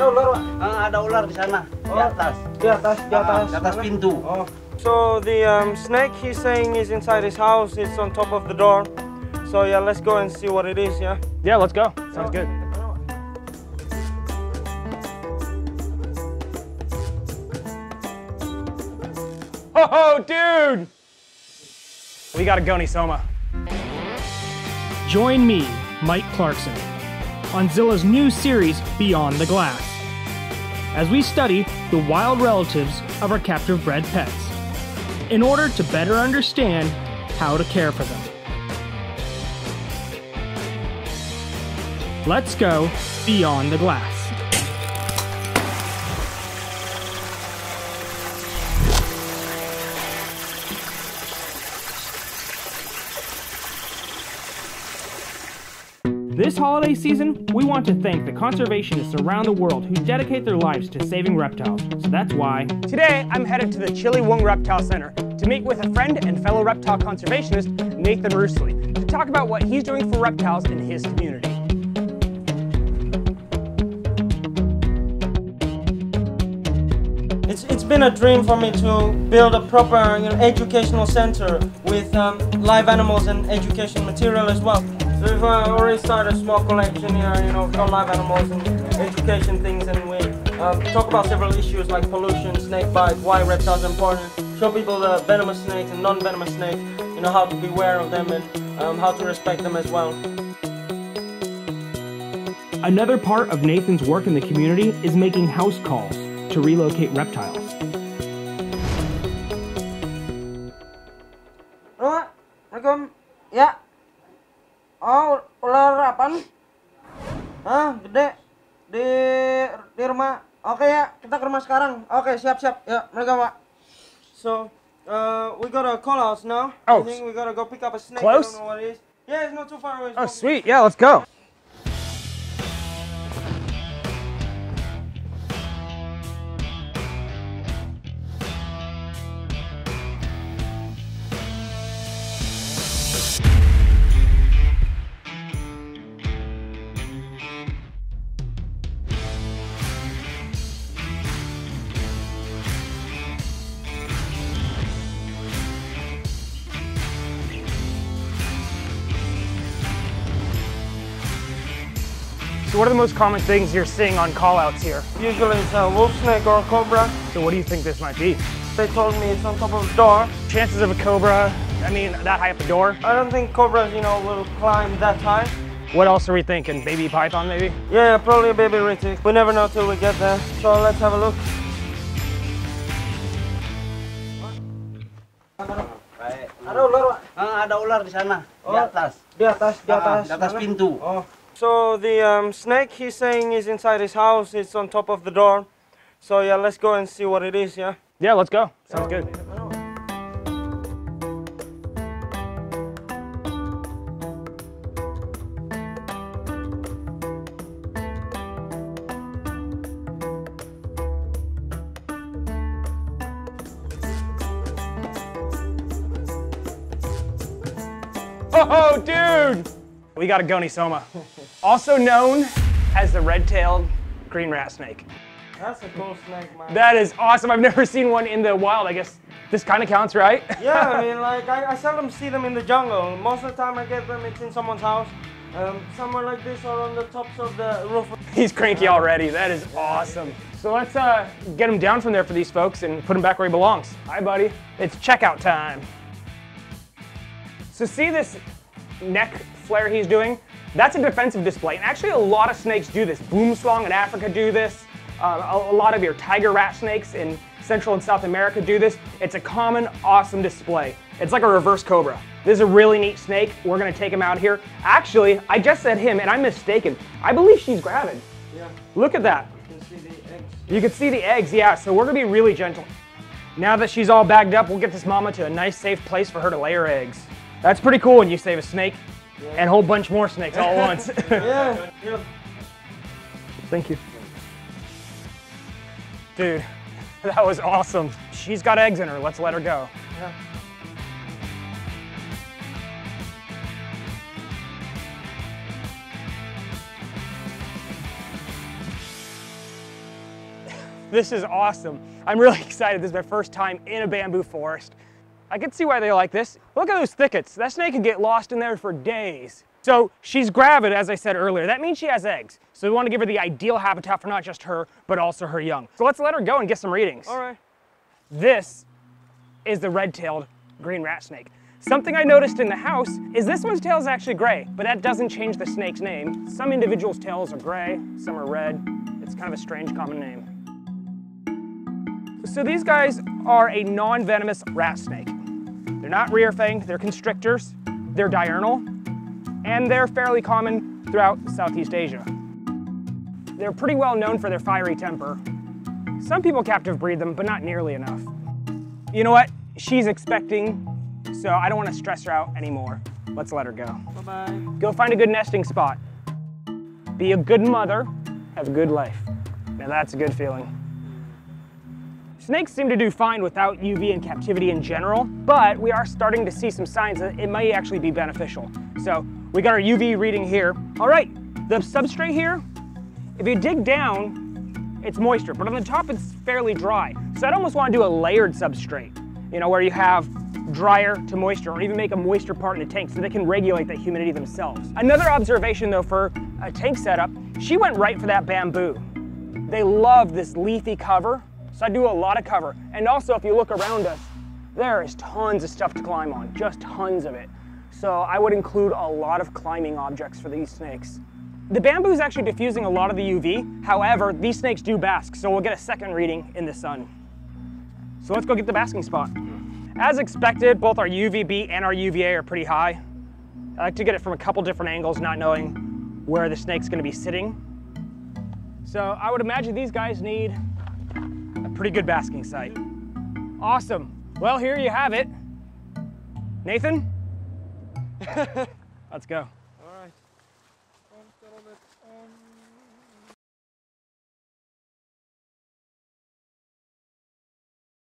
Ada ular, Pak? Ah, ada ular di sana, di Oh. atas. Di atas, di Ah, atas. di atas pintu. Oh. So the um, snake he's saying is inside his house. It's on top of the door. So yeah, let's go and see what it is. Yeah. Yeah, let's go. Sounds good. Oh, dude! We got a Gonyosoma. Join me, Myke Clarkson, on Zilla's new series Beyond the Glass, as we study the wild relatives of our captive bred pets in order to better understand how to care for them. Let's go beyond the glass. This holiday season, we want to thank the conservationists around the world who dedicate their lives to saving reptiles. So that's why Today, I'm headed to the Ciliwung Reptile Center to meet with a friend and fellow reptile conservationist, Nathan Roosley, to talk about what he's doing for reptiles in his community. It's, it's been a dream for me to build a proper you know, educational center with um, live animals and education material as well. So we've uh, already started a small collection here, you know, for live animals and education things, and we um, talk about several issues like pollution, snake bite, why reptiles are important, show people the venomous snakes and non-venomous snakes, you know, how to beware of them and um, how to respect them as well. Another part of Nathan's work in the community is making house calls to relocate reptiles. Di di rumah. Oke ya, kita ke rumah sekarang. Oke, siap-siap. Ya, mereka, Pak. So, uh, we got a call house now. Oh, I think we gotta go pick up a snake. close? I don't know what it is. Yeah, it's not too far away. Oh, sweet. Yeah, let's go. So, what are the most common things you're seeing on callouts here? Usually it's a wolf snake or a cobra. So, what do you think this might be? They told me it's on top of a door. Chances of a cobra, I mean, that high up a door. I don't think cobras, you know, will climb that high. What else are we thinking? Baby python, maybe? Yeah, probably a baby retic. We never know till we get there. So let's have a look. Ada ular, Pak? Ah, ada ular di sana, di Oh. atas. Di atas, di Ah, atas. di atas pintu. Oh. So the um, snake he's saying is inside his house. It's on top of the door. So yeah, let's go and see what it is. Yeah. Yeah, let's go. Sounds good. Oh, dude! We got a Gonyosoma, also known as the red-tailed green rat snake. That's a cool snake, man. That is awesome. I've never seen one in the wild. I guess this kind of counts, right? yeah, I mean, like I, I seldom see them in the jungle. Most of the time I get them, it's in someone's house. Um, somewhere like this or on the tops of the roof. He's cranky already. That is awesome. So let's uh, get him down from there for these folks and put him back where he belongs. Hi, buddy. It's checkout time. So see this neck flare he's doing? That's a defensive display. And actually a lot of snakes do this. Boomslang in Africa do this. Uh, a, a lot of your tiger rat snakes in Central and South America do this. It's a common, awesome display. It's like a reverse cobra. This is a really neat snake. We're gonna take him out here. Actually, I just said him and I'm mistaken. I believe she's gravid. Yeah, Look at that. you can see the eggs. You can see the eggs, yeah, so we're gonna be really gentle. Now that she's all bagged up, we'll get this mama to a nice safe place for her to lay her eggs. That's pretty cool when you save a snake and a whole bunch more snakes all at once. Yeah, yeah. Thank you. Dude, that was awesome. She's got eggs in her, let's let her go. yeah. This is awesome. I'm really excited. This is my first time in a bamboo forest. I can see why they like this. Look at those thickets. That snake could get lost in there for days. So she's gravid, as I said earlier. That means she has eggs. So we want to give her the ideal habitat for not just her, but also her young. So let's let her go and get some readings. All right. This is the red-tailed green rat snake. Something I noticed in the house is this one's tail is actually gray, but that doesn't change the snake's name. Some individuals' tails are gray, some are red. It's kind of a strange common name. So these guys are a non-venomous rat snake. They're not rear fanged, they're constrictors, they're diurnal, and they're fairly common throughout Southeast Asia. They're pretty well known for their fiery temper. Some people captive breed them, but not nearly enough. You know what? She's expecting, so I don't want to stress her out anymore. Let's let her go. Bye-bye. Go find a good nesting spot. Be a good mother, have a good life. Now that's a good feeling. Snakes seem to do fine without UV in captivity in general, but we are starting to see some signs that it might actually be beneficial. So we got our UV reading here. All right, the substrate here, if you dig down, it's moisture, but on the top it's fairly dry. So I'd almost want to do a layered substrate, you know, where you have drier to moisture, or even make a moisture part in the tank so they can regulate the humidity themselves. Another observation though for a tank setup, she went right for that bamboo. They love this leafy cover, so I do a lot of cover. And also if you look around us, there is tons of stuff to climb on, just tons of it. So I would include a lot of climbing objects for these snakes. The bamboo is actually diffusing a lot of the UV. However, these snakes do bask, so we'll get a second reading in the sun. So let's go get the basking spot. As expected, both our UVB and our UVA are pretty high. I like to get it from a couple different angles, not knowing where the snake's gonna be sitting. So I would imagine these guys need pretty good basking site. Awesome. Well, here you have it. Nathan, let's go.